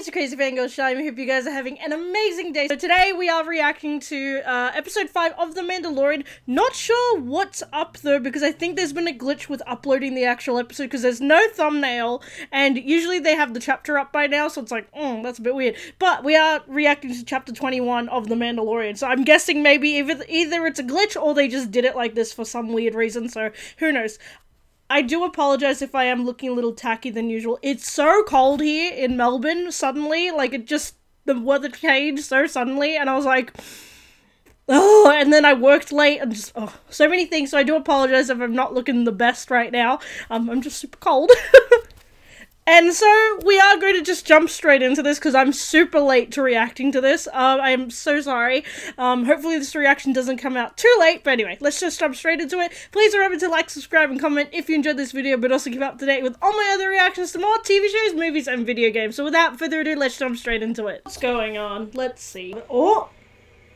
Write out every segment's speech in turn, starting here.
it's your crazy fangirl Shyami. I hope you guys are having an amazing day. So today we are reacting to uh, episode 5 of The Mandalorian. Not sure what's up though because I think there's been a glitch with uploading the actual episode because there's no thumbnail and usually they have the chapter up by now so it's like, mm, that's a bit weird. But we are reacting to chapter 21 of The Mandalorian so I'm guessing maybe either, either it's a glitch or they just did it like this for some weird reason so who knows. I do apologize if I am looking a little tacky than usual. It's so cold here in Melbourne suddenly. Like, it just, the weather changed so suddenly, and I was like, oh, and then I worked late and just, oh, so many things. So I do apologize if I'm not looking the best right now. Um, I'm just super cold. And so we are going to just jump straight into this because I'm super late to reacting to this. Um, I am so sorry. Um, hopefully this reaction doesn't come out too late. But anyway, let's just jump straight into it. Please remember to like, subscribe, and comment if you enjoyed this video, but also keep up to date with all my other reactions to more TV shows, movies, and video games. So without further ado, let's jump straight into it. What's going on? Let's see. Oh!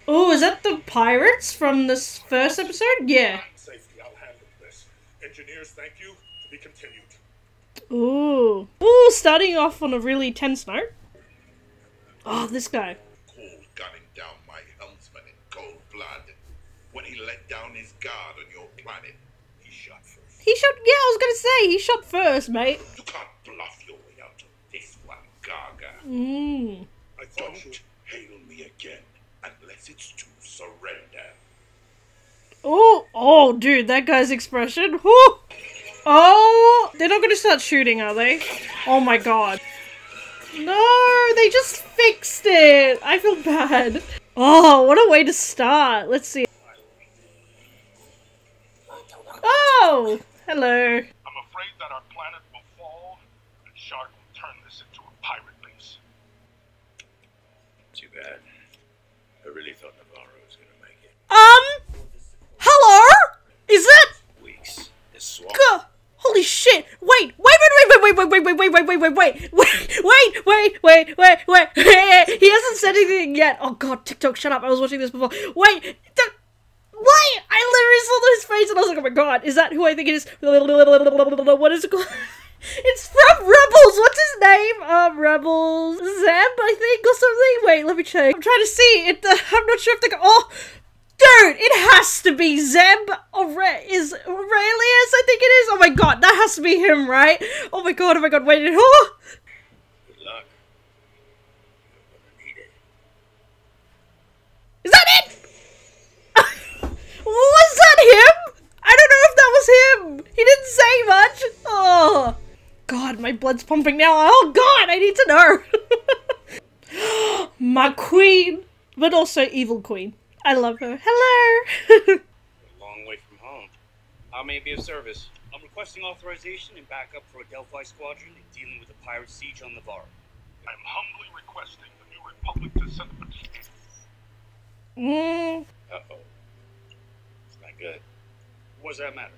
Oh, is that the pirates from this first episode? Yeah. Safety, I'll handle this. Engineers, thank you. To be continued. Ooh. Ooh, starting off on a really tense note. Oh, this guy. Cool gunning down my helmsman in cold blood. When he let down his guard on your planet, he shot first. He shot, yeah, I was gonna say, he shot first, mate. You can't bluff your way out of this one, Karga. Mmm. I thought you'd hail me again, unless it's to surrender. Oh, oh, dude, that guy's expression. Oh, they're not gonna start shooting, are they? Oh my god. No, they just fixed it. I feel bad. Oh, what a way to start. Let's see. Oh, hello. I'm afraid that our planet will fall, and Shard will turn this into a pirate base. Too bad. I really thought Navarro was gonna make it. Um, hello? Is that? Holy shit! Wait! Wait! Wait! Wait! Wait! Wait! Wait! Wait! Wait! Wait! Wait! Wait! Wait! Wait! Wait! Wait! Wait! Wait! He hasn't said anything yet. Oh god, TikTok, shut up! I was watching this before. Wait! Wait! I literally saw his face and I was like, oh my god, is that who I think it is? What is it called? It's from Rebels. What's his name? Um, Rebels Zeb, I think, or something. Wait, let me check. I'm trying to see. It. Uh, I'm not sure if they. Oh, dude, it has to be Zeb. Aure- is Orrelios? I think it is. Oh my god, that has to be him, right? Oh my god. Oh my god. Wait. Oh. Good luck. You're need it. Is that it? was that him? I don't know if that was him. He didn't say much. Oh. God, my blood's pumping now. Oh God, I need to know. my queen, but also evil queen. I love her. Hello. A long way from home. How may I be of service? I'm requesting authorization and backup for a Delphi squadron in dealing with a pirate siege on Navarro. I'm humbly requesting the New Republic to send a mm, Uh oh. It's not good. What does that matter?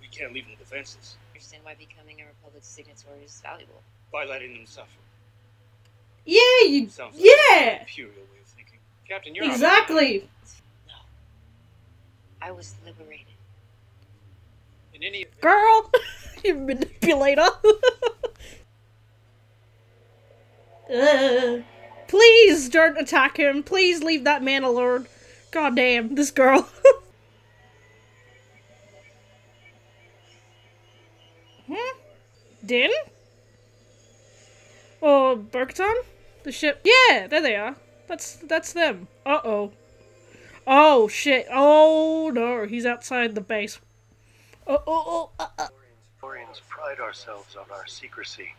We can't leave them defenseless understand why becoming a Republic signatory is valuable. by letting them suffer. yeah, you. Sounds like Yeah. an imperial way of thinking. Captain, you're Exactly. No. I was liberated. In any Girl, you manipulator. uh, please don't attack him. Please leave that man alone. God damn, this girl. hmm? Din? Or Bo-Katan? The ship? Yeah, there they are. That's that's them. Uh oh. Oh shit. Oh no, he's outside the base. Oh, oh, oh, uh, uh. Historians pride ourselves on our secrecy.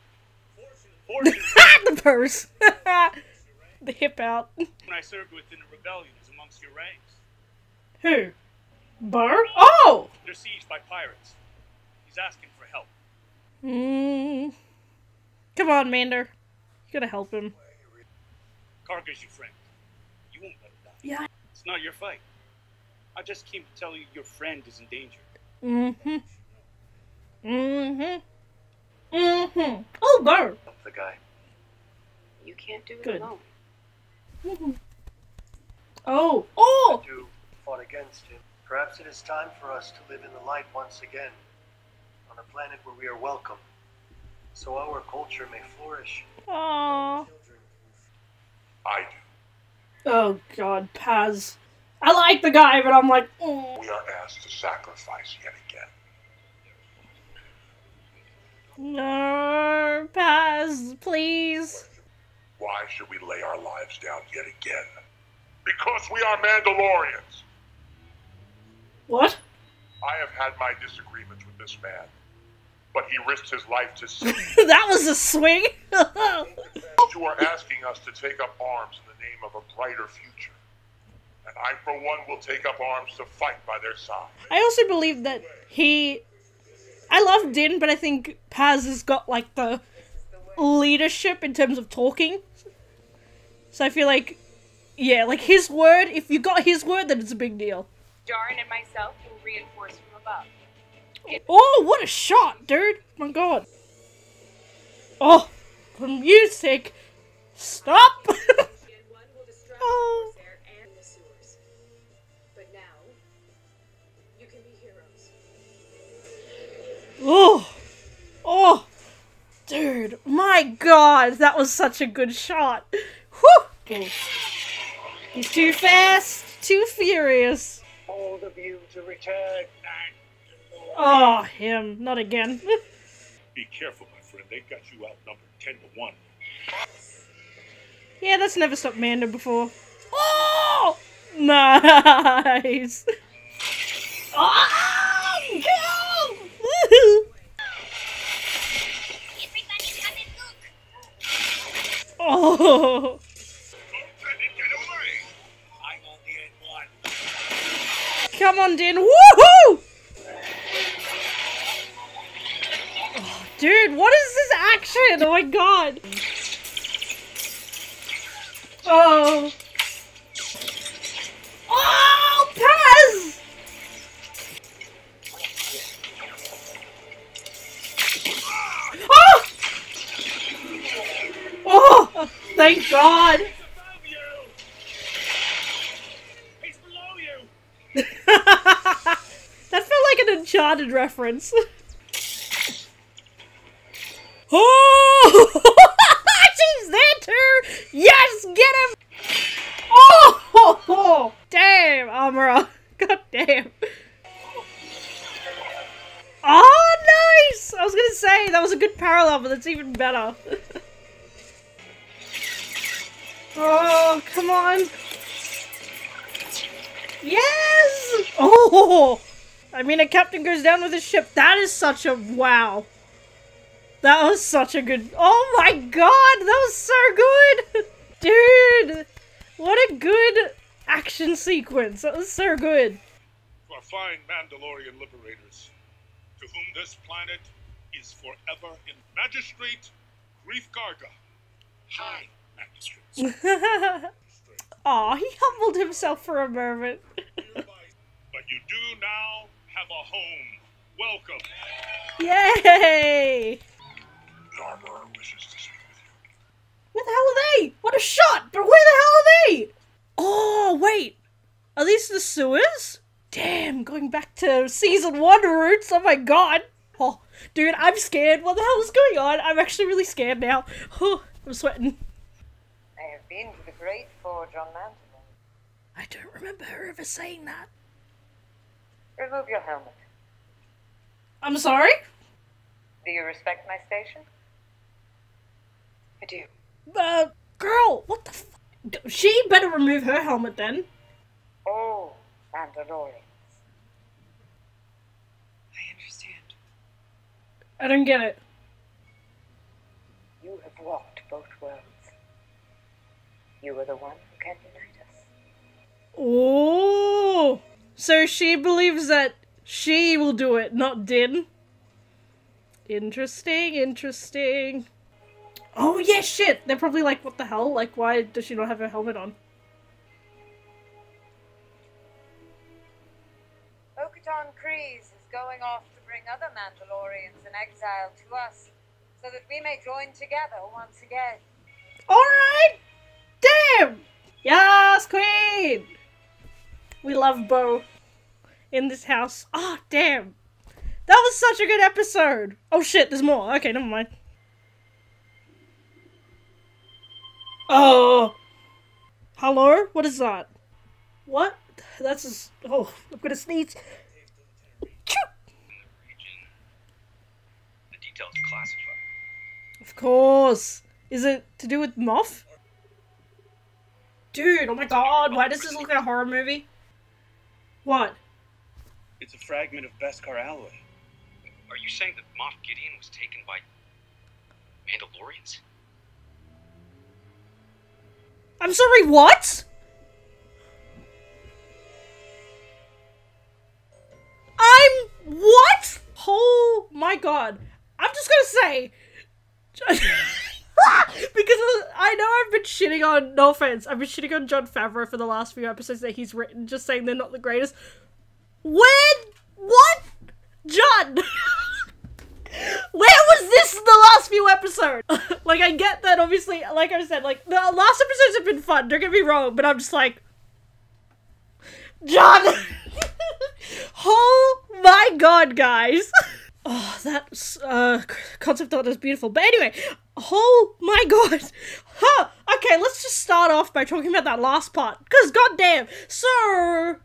the purse. the hip out. when I served within the rebellion is amongst your ranks. Who? Burr? Oh! They're sieged by pirates. He's asking for help. Mm. Come on, Mando. You gotta help him. Karga's your friend. You won't let him die. Yeah. It's not your fight. I just came to tell you your friend is in danger. Mm-hmm. Mm-hmm. Mm-hmm. Oh, Burr. Help the guy. You can't do it Good. alone. Mhm. Oh. Oh! You fought against him. Perhaps it is time for us to live in the light once again, on a planet where we are welcome, so our culture may flourish. Aww. I do. Oh god, Paz. I like the guy, but I'm like, mm. We are asked to sacrifice yet again. no, Paz, please. Why should we lay our lives down yet again? Because we are Mandalorians. What? I have had my disagreements with this man, but he risked his life to save. that was a swing. you are asking us to take up arms in the name of a brighter future. And I, for one, will take up arms to fight by their side. I also believe that he. I love Din, but I think Paz has got like the leadership in terms of talking. So I feel like, yeah, like his word. If you got his word, then it's a big deal. Darn and myself will reinforce from above. Oh, what a shot, dude! My God. Oh, the music. Stop. oh. and. Oh, oh, dude, my God, that was such a good shot. He's too fast, too furious. All of you to return. Oh, him, not again. Be careful, my friend. They got you outnumbered 10 to 1. yeah, that's never stopped Mando before. Oh, nice. Oh, go! Come oh, Get away! I'm on the N1. come on, Din. Woohoo! Dude, what is this action? Oh my god. Oh. Oh, Paz! Oh! Oh, thank God. That felt like an Uncharted reference. oh! She's there too! Yes! Get him! Oh! Damn, Amara. God damn. Oh, nice! I was gonna say, that was a good parallel, but that's even better. oh, come on. Yes! Oh! I mean, a captain goes down with his ship. That is such a wow. That was such a good. Oh my god, that was so good! Dude! What a good action sequence. That was so good. You are fine Mandalorian liberators, to whom this planet is forever in Magistrate Greef Karga. Hi, Magistrate. Aw, he humbled himself for a moment. but you do now have a home. Welcome. Yay! The armorer wishes to speak with you. Where the hell are they? What a shot! But where the hell are they? Oh, wait. Are these the sewers? Damn, going back to season one roots. Oh my god. Oh, dude, I'm scared. What the hell is going on? I'm actually really scared now. Oh, I'm sweating. I have been to the Great Forge on Mandalore. I don't remember her ever saying that. Remove your helmet. I'm sorry? Do you respect my station? I do. Uh, girl, what the f- She better remove her helmet then. Oh, Mandalorians. I understand. I don't get it. You have walked both worlds. You are the one who can unite us. Oh, so she believes that she will do it, not Din. Interesting, interesting. Oh yeah, shit. They're probably like, what the hell? Like, why does she not have her helmet on? Bo-Katan is going off to bring other Mandalorians in exile to us, so that we may join together once again. All right. Damn. Yes, Queen. We love Bo in this house. Ah, damn. That was such a good episode. Oh shit, there's more. Okay, never mind. Oh. Hello? What is that? What? That's just. Oh, I'm gonna sneeze. Choo! region. The details are classified. Of course. Is it to do with Moff? Dude, oh my god, why does this look like a horror movie? What? It's a fragment of Beskar alloy. Are you saying that Moff Gideon was taken by Mandalorians? I'm sorry, what? I'm what? Oh my god. I'm just gonna say because I know I've been shitting on no offense, I've been shitting on Jon Favreau for the last few episodes that he's written, just saying they're not the greatest. When what? Jon Where was this in the last few episodes? like I get that obviously like I said, like the last episodes have been fun, don't get me wrong, but I'm just like Jon Oh my god, guys. Oh, that uh, concept art is beautiful. But anyway, oh my god. Huh. Okay, let's just start off by talking about that last part. Because, goddamn. So.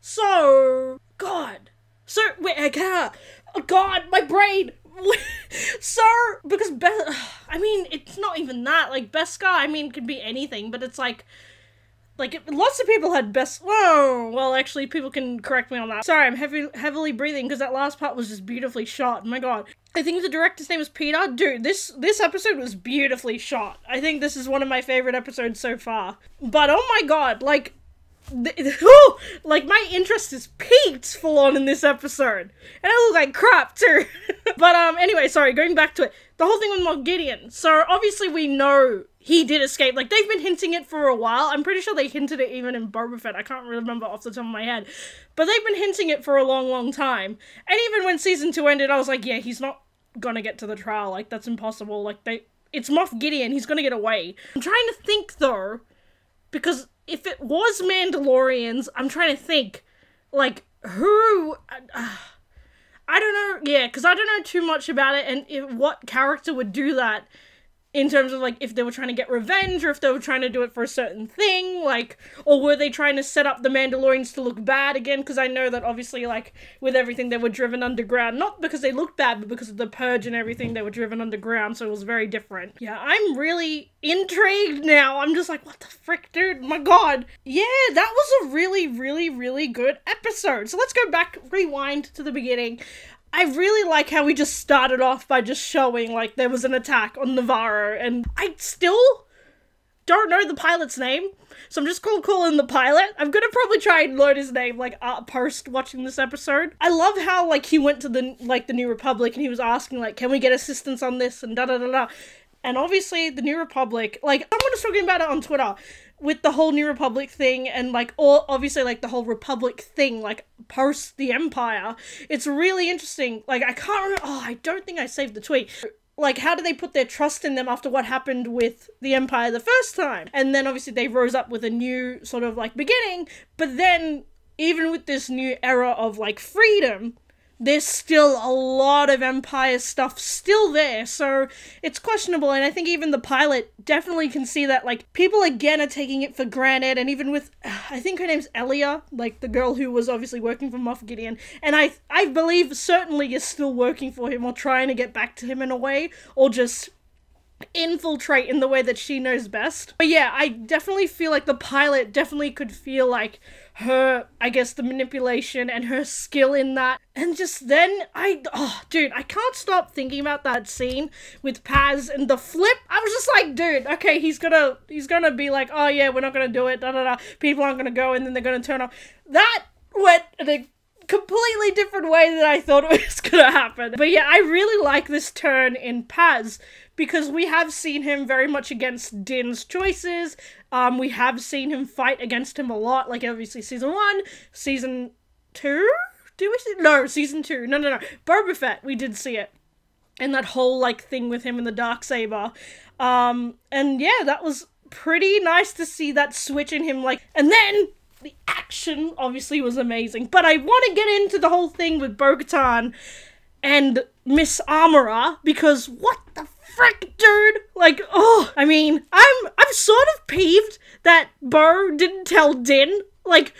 So. God. So. Wait, I can't. Oh, God, my brain. Sir, Because, Be- I mean, it's not even that. Like, Beskar, I mean, could be anything, but it's like like lots of people had best whoa well actually people can correct me on that. Sorry i'm heavy heavily breathing because that last part was just beautifully shot. My god. I think the director's name is peter. Dude this this episode was beautifully shot. I think this is one of my favorite episodes so far. But oh my god like th- oh, like my interest is peaked full on in this episode and i look like crap too but um anyway sorry going back to it the whole thing with Moff Gideon. So obviously we know he did escape. Like they've been hinting it for a while. I'm pretty sure they hinted it even in Boba Fett. I can't remember off the top of my head, but they've been hinting it for a long, long time. And even when season two ended, I was like, yeah, he's not gonna get to the trial. Like that's impossible. Like they, it's Moff Gideon. He's gonna get away. I'm trying to think though, because if it was Mandalorians, I'm trying to think, like who. Uh, I don't know, yeah, because I don't know too much about it and if, what character would do that in terms of like if they were trying to get revenge or if they were trying to do it for a certain thing, like, or were they trying to set up the Mandalorians to look bad again? Because I know that obviously, like, with everything, they were driven underground, not because they looked bad, but because of the purge and everything, they were driven underground, so it was very different. Yeah, I'm really intrigued now. I'm just like, what the frick, dude? My god. Yeah, that was a really, really, really good episode. So let's go back, rewind to the beginning. I really like how we just started off by just showing like there was an attack on Navarro, and I still don't know the pilot's name, so I'm just gonna call him the pilot. I'm gonna probably try and learn his name like uh, post watching this episode. I love how like he went to the like the New Republic and he was asking like, can we get assistance on this and da da da da, and obviously the New Republic like someone was talking about it on Twitter with the whole New Republic thing and like all obviously like the whole Republic thing like post the Empire. It's really interesting. Like I can't remember. Oh, I don't think I saved the tweet. Like how do they put their trust in them after what happened with the Empire the first time? And then obviously they rose up with a new sort of like beginning, but then even with this new era of like freedom, there's still a lot of Empire stuff still there, so it's questionable. And I think even the pilot definitely can see that, like, people again are taking it for granted. And even with, I think her name's Elia, like the girl who was obviously working for Moff Gideon, and I, I believe certainly is still working for him or trying to get back to him in a way, or just infiltrate in the way that she knows best. But yeah, I definitely feel like the pilot definitely could feel like her, I guess, the manipulation and her skill in that. And just then, I, oh, dude, I can't stop thinking about that scene with Paz and the flip. I was just like, dude, okay, he's gonna, he's gonna be like, oh yeah, we're not gonna do it, da da da. People aren't gonna go, and then they're gonna turn off. That went a completely different way than I thought it was gonna happen. But yeah, I really like this turn in Paz because we have seen him very much against Din's choices. Um, we have seen him fight against him a lot, like obviously season one, season two. Do we see? No, season two. No, no, no. Boba Fett. We did see it, and that whole like thing with him and the dark saber. Um, and yeah, that was pretty nice to see that switch in him. Like, and then the action obviously was amazing. But I want to get into the whole thing with Bo-Katan and Miss Armorer because what the frick, dude? Like, oh, I mean, I'm I'm sort of peeved that Bo didn't tell Din. Like,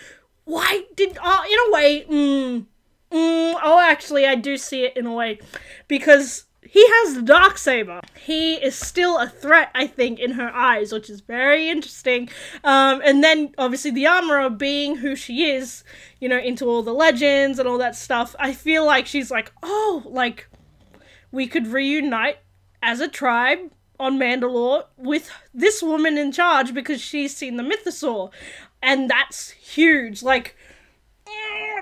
why did? Uh, in a way, mm, mm, oh, actually, I do see it in a way because he has the dark saber. He is still a threat, I think, in her eyes, which is very interesting. Um, and then obviously the armorer being who she is, you know, into all the legends and all that stuff. I feel like she's like, oh, like we could reunite as a tribe on Mandalore with this woman in charge because she's seen the mythosaur, and that's huge. Like,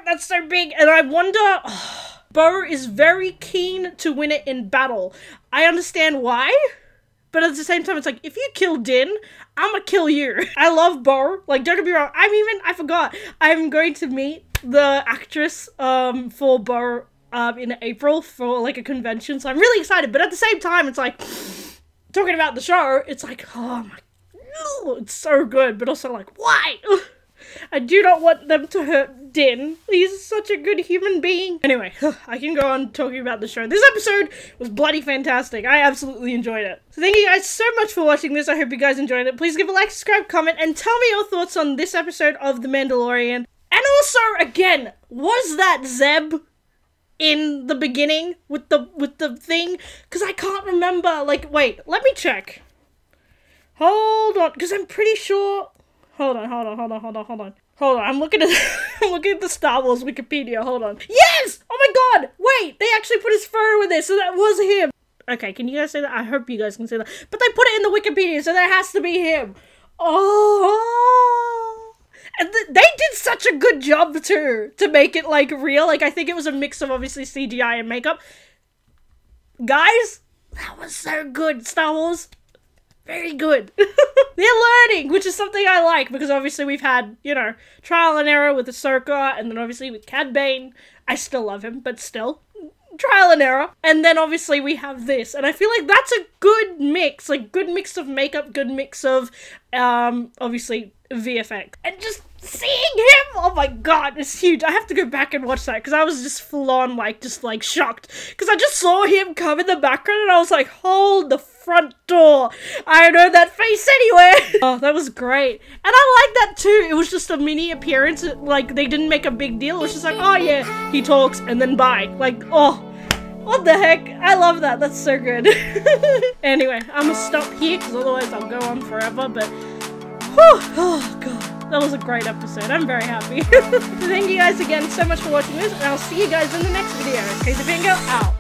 that's so big, and I wonder. Oh, Bo is very keen to win it in battle. I understand why, but at the same time, it's like if you kill Din, I'ma kill you. I love Bo. Like, don't get me wrong. I'm even. I forgot. I'm going to meet the actress um for Bo um in April for like a convention, so I'm really excited. But at the same time, it's like talking about the show. It's like, oh my, it's so good, but also like, why? I do not want them to hurt Din. He's such a good human being. Anyway, I can go on talking about the show. This episode was bloody fantastic. I absolutely enjoyed it. So thank you guys so much for watching this. I hope you guys enjoyed it. Please give a like, subscribe, comment, and tell me your thoughts on this episode of The Mandalorian. And also, again, was that Zeb in the beginning with the with the thing? Because I can't remember. Like, wait, let me check. Hold on, because I'm pretty sure Hold on, hold on, hold on, hold on, hold on. Hold on, I'm looking at I'm looking at the Star Wars Wikipedia. Hold on. Yes! Oh my god! Wait, they actually put his photo in there, so that was him. Okay, can you guys say that? I hope you guys can say that. But they put it in the Wikipedia, so that has to be him. Oh. And th they did such a good job too to make it like real. Like I think it was a mix of obviously CGI and makeup. Guys, that was so good. Star Wars very good. They're learning, which is something I like because obviously we've had, you know, trial and error with Ahsoka, and then obviously with Cad Bane. I still love him, but still. Trial and error. And then obviously we have this. And I feel like that's a good mix. Like good mix of makeup, good mix of um obviously VFX. And just seeing him oh my god it's huge i have to go back and watch that because i was just full on like just like shocked because i just saw him come in the background and i was like hold the front door i know that face anywhere oh that was great and i like that too it was just a mini appearance like they didn't make a big deal it was just like oh yeah he talks and then bye like oh what the heck? I love that. That's so good. anyway, I'm gonna stop here because otherwise I'll go on forever. But, whew, oh god that was a great episode. I'm very happy. so thank you guys again so much for watching this, and I'll see you guys in the next video. Crazy Bingo out.